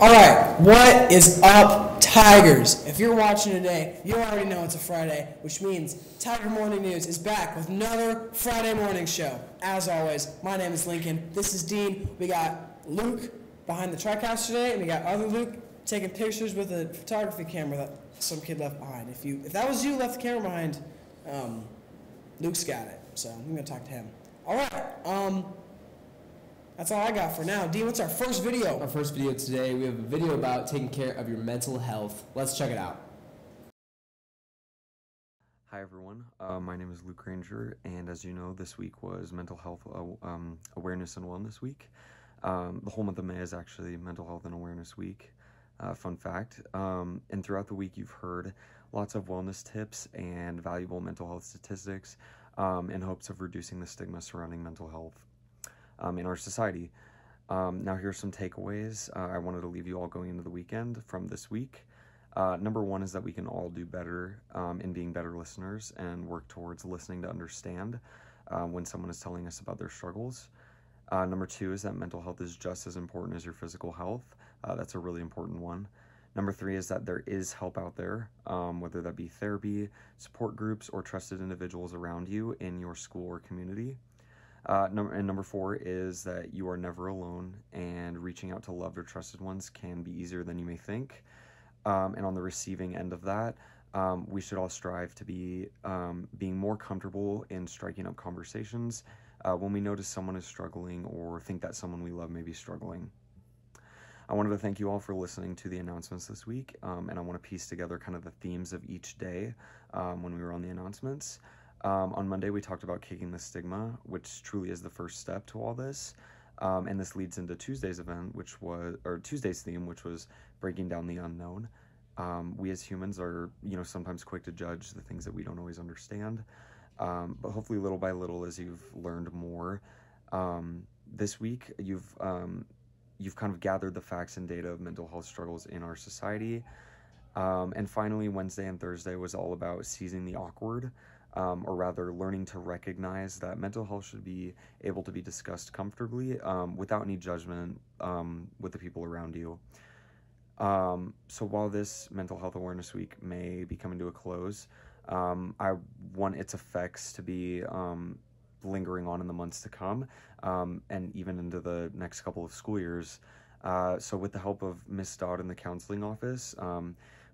All right, what is up, Tigers? If you're watching today, you already know it's a Friday, which means Tiger Morning News is back with another Friday morning show. As always, my name is Lincoln. This is Dean. We got Luke behind the TriCast today, and we got other Luke taking pictures with a photography camera that some kid left behind. If you, if that was you, left the camera behind, um, Luke's got it. So I'm gonna talk to him. All right. Um, that's all I got for now. Dean, what's our first video? Our first video today, we have a video about taking care of your mental health. Let's check it out. Hi everyone, uh, my name is Luke Ranger, and as you know, this week was Mental Health uh, um, Awareness and Wellness Week. Um, the whole month of May is actually Mental Health and Awareness Week. Uh, fun fact. Um, and throughout the week, you've heard lots of wellness tips and valuable mental health statistics um, in hopes of reducing the stigma surrounding mental health um, in our society. Um, now, here's some takeaways uh, I wanted to leave you all going into the weekend from this week. Uh, number one is that we can all do better um, in being better listeners and work towards listening to understand uh, when someone is telling us about their struggles. Uh, number two is that mental health is just as important as your physical health. Uh, that's a really important one. Number three is that there is help out there, um, whether that be therapy, support groups, or trusted individuals around you in your school or community. Uh, number, and number four is that you are never alone, and reaching out to loved or trusted ones can be easier than you may think. Um, and on the receiving end of that, um, we should all strive to be um, being more comfortable in striking up conversations uh, when we notice someone is struggling or think that someone we love may be struggling. I wanted to thank you all for listening to the announcements this week, um, and I want to piece together kind of the themes of each day um, when we were on the announcements. Um, on Monday, we talked about kicking the stigma, which truly is the first step to all this. Um, and this leads into Tuesday's event, which was, or Tuesday's theme, which was breaking down the unknown. Um, we as humans are, you know, sometimes quick to judge the things that we don't always understand. Um, but hopefully, little by little, as you've learned more um, this week, you've um, you've kind of gathered the facts and data of mental health struggles in our society. Um, and finally, Wednesday and Thursday was all about seizing the awkward um, or rather learning to recognize that mental health should be able to be discussed comfortably um, without any judgment um, with the people around you. Um, so while this Mental Health Awareness Week may be coming to a close, um, I want its effects to be um, lingering on in the months to come and even into the next couple of school years. Uh, so with the help of Miss Dodd in the counseling office,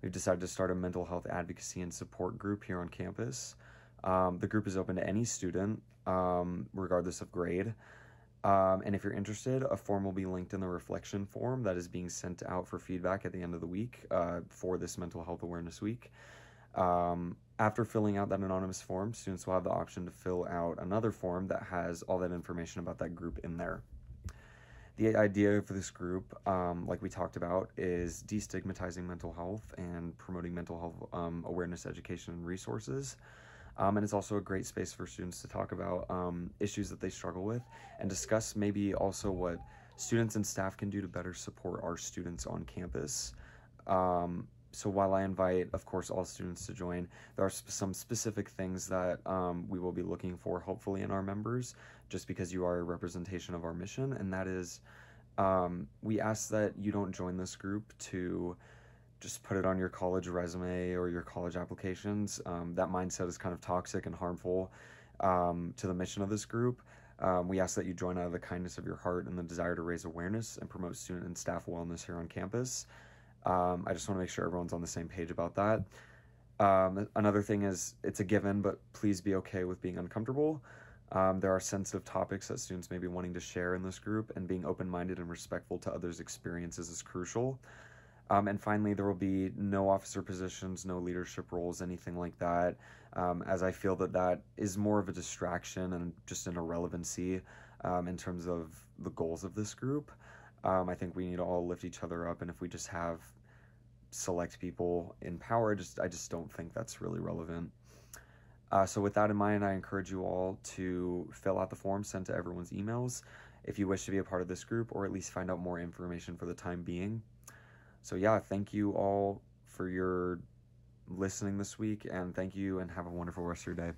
we've decided to start a mental health advocacy and support group here on campus. Um, the group is open to any student, um, regardless of grade. Um, and if you're interested, a form will be linked in the reflection form that is being sent out for feedback at the end of the week uh, for this Mental Health Awareness Week. Um, after filling out that anonymous form, students will have the option to fill out another form that has all that information about that group in there. The idea for this group, um, like we talked about, is destigmatizing mental health and promoting mental health um, awareness, education, and resources. Um, and it's also a great space for students to talk about um, issues that they struggle with and discuss maybe also what students and staff can do to better support our students on campus. Um, so while I invite, of course, all students to join, there are sp- some specific things that um, we will be looking for, hopefully, in our members, just because you are a representation of our mission, and that is um, we ask that you don't join this group to just put it on your college resume or your college applications. Um, that mindset is kind of toxic and harmful um, to the mission of this group. Um, we ask that you join out of the kindness of your heart and the desire to raise awareness and promote student and staff wellness here on campus. Um, I just want to make sure everyone's on the same page about that. Um, another thing is it's a given, but please be okay with being uncomfortable. Um, there are sensitive topics that students may be wanting to share in this group, and being open minded and respectful to others' experiences is crucial. Um, and finally, there will be no officer positions, no leadership roles, anything like that, um, as I feel that that is more of a distraction and just an irrelevancy um, in terms of the goals of this group. Um, I think we need to all lift each other up, and if we just have select people in power, just I just don't think that's really relevant. Uh, so with that in mind, I encourage you all to fill out the form sent to everyone's emails if you wish to be a part of this group or at least find out more information for the time being. So, yeah, thank you all for your listening this week, and thank you, and have a wonderful rest of your day.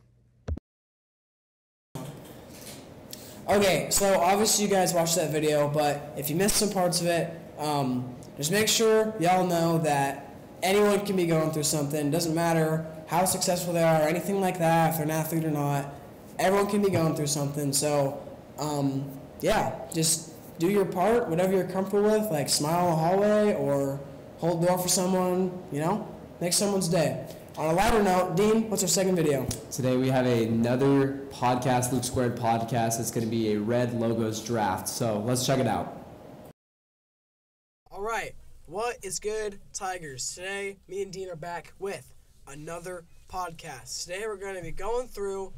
Okay, so obviously you guys watched that video, but if you missed some parts of it, um, just make sure y'all know that anyone can be going through something. Doesn't matter how successful they are or anything like that, if they're an athlete or not. Everyone can be going through something. So, um, yeah, just do your part, whatever you're comfortable with, like smile in the hallway or hold the door for someone, you know, make someone's day. On a lighter note, Dean, what's our second video? Today we have another podcast, Luke Squared podcast. It's going to be a red logos draft. So let's check it out. All right, what is good, Tigers? Today, me and Dean are back with another podcast. Today, we're going to be going through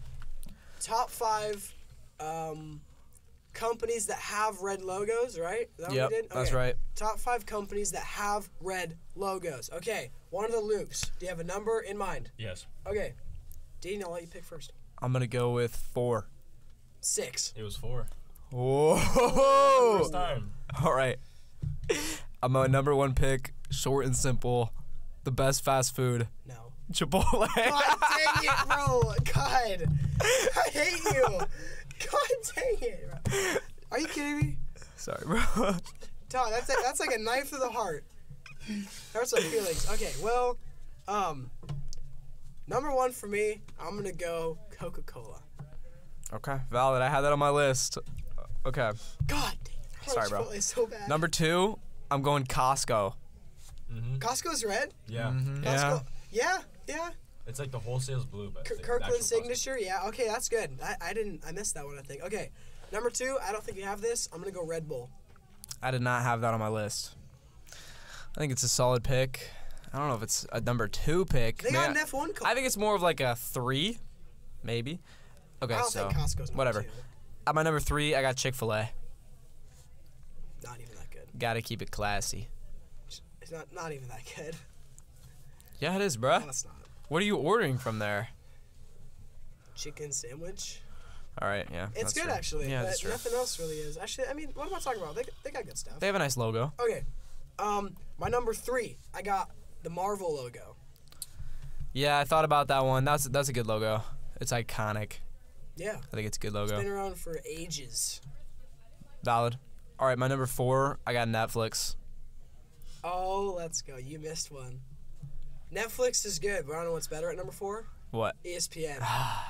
top five um, companies that have red logos, right? Is that what Yep, we did? that's right. Top five companies that have red logos. Okay, one of the loops. Do you have a number in mind? Yes, Okay, Dean, I'll let you pick first. I'm gonna go with four. Six. it was four. Whoa! First time. All right. I'm a number one pick, short and simple, the best fast food, No. Chipotle. God dang it, bro. God. I hate you. God dang it, bro. Are you kidding me? Sorry, bro. Dog, that's, a, that's like a knife to the heart. Hurts my feelings. Okay, well, um, number one for me, I'm going to go Coca Cola. okay, valid. I had that on my list. Okay. God dang it. Sorry, bro. Chipotle so bad. Number two, I'm going Costco. Mm-hmm. Costco's red? Yeah, Yeah. Costco. Yeah, yeah. It's like the wholesale's blue, but K- Kirkland actual Costco- signature. Yeah. Okay, that's good. I, I didn't. I missed that one. I think. Okay. Number two. I don't think you have this. I'm gonna go Red Bull. I did not have that on my list. I think it's a solid pick. I don't know if it's a number two pick. They got Man, an F1 car. I think it's more of like a three, maybe. Okay, I don't so think Costco's whatever. two. At my number three, I got Chick Fil A. Not even that good. Got to keep it classy. It's not not even that good. Yeah, it is, bruh. No, it's not. What are you ordering from there? Chicken sandwich. All right, yeah. It's good true. actually. Yeah, but that's true. Nothing else really is. Actually, I mean, what am I talking about? They, they got good stuff. They have a nice logo. okay. Um, my number three. I got the Marvel logo. Yeah, I thought about that one. That's that's a good logo. It's iconic. Yeah. I think it's a good It's logo. been around for ages. Valid. All right, my number four, I got Netflix. Oh, let's go. You missed one. Netflix is good, but I don't know what's better at number four. What? ESPN. I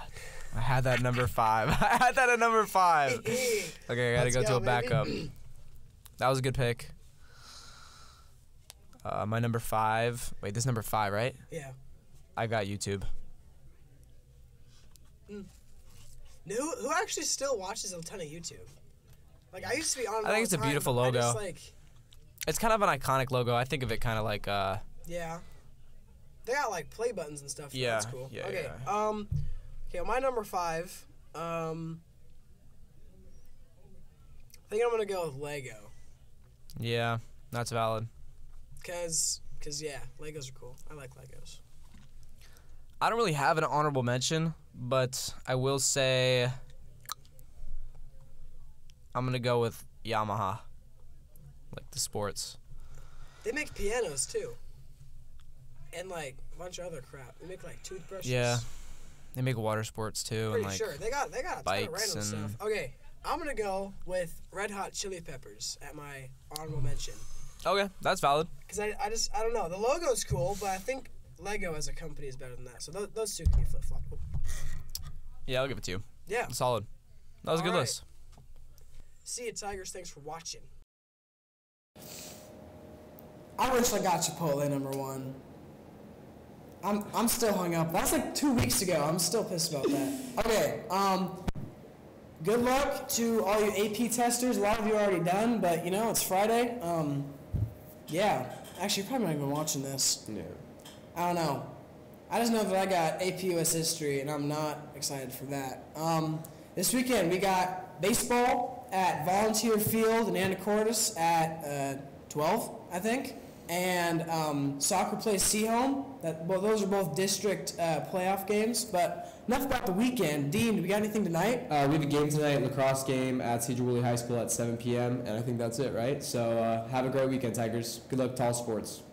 had that number five. I had that at number five. Okay, I gotta Let's go, to a baby. backup. that was a good pick. Uh, my number five. Wait, this is number five, right? yeah. I got YouTube. Who, who actually still watches a ton of YouTube? Like I used to be on. I think it's the a beautiful I just, logo. like, It's kind of an iconic logo. I think of it kind of like uh, yeah. They got like play buttons and stuff. Yeah, That's cool. yeah, okay. yeah. Um. Okay. well, My number five. Um. I think I'm gonna go with Lego. yeah, that's valid. Cause, cause yeah, Legos are cool. I like Legos. I don't really have an honorable mention, but I will say I'm gonna go with Yamaha, like the sports. They make pianos too. And like a bunch of other crap. They make like toothbrushes. Yeah, they make water sports too, Pretty and like sure they got they got a ton of bikes random and- stuff. Okay, I'm gonna go with Red Hot Chili Peppers at my honorable mention okay, that's valid. because I, I just I don't know the logo's cool, but I think Lego as a company is better than that. So those, those two can be flip flop. Yeah, I'll give it to you. Yeah. Solid. That was a good Alright. list. See you, Tigers. Thanks for watching. I wish I got Chipotle number one. I'm I'm still hung up. That's like two weeks ago. I'm still pissed about that. Okay. Um. Good luck to all you AP testers. A lot of you are already done, but you know it's Friday. Um. Yeah. Actually, you're probably not even watching this. Yeah. I don't know. I just know that I got AP US history, and I'm not excited for that. Um, this weekend we got baseball at Volunteer Field in Anacortes at uh, 12, I think, and um, soccer plays Sehome. That well, those are both district uh, playoff games. But enough about the weekend. Dean, do we got anything tonight? Uh, we have a game tonight, lacrosse game at Sedro-Woolley High School at 7 p.m. And I think that's it, right? So uh, have a great weekend, Tigers. Good luck to all sports.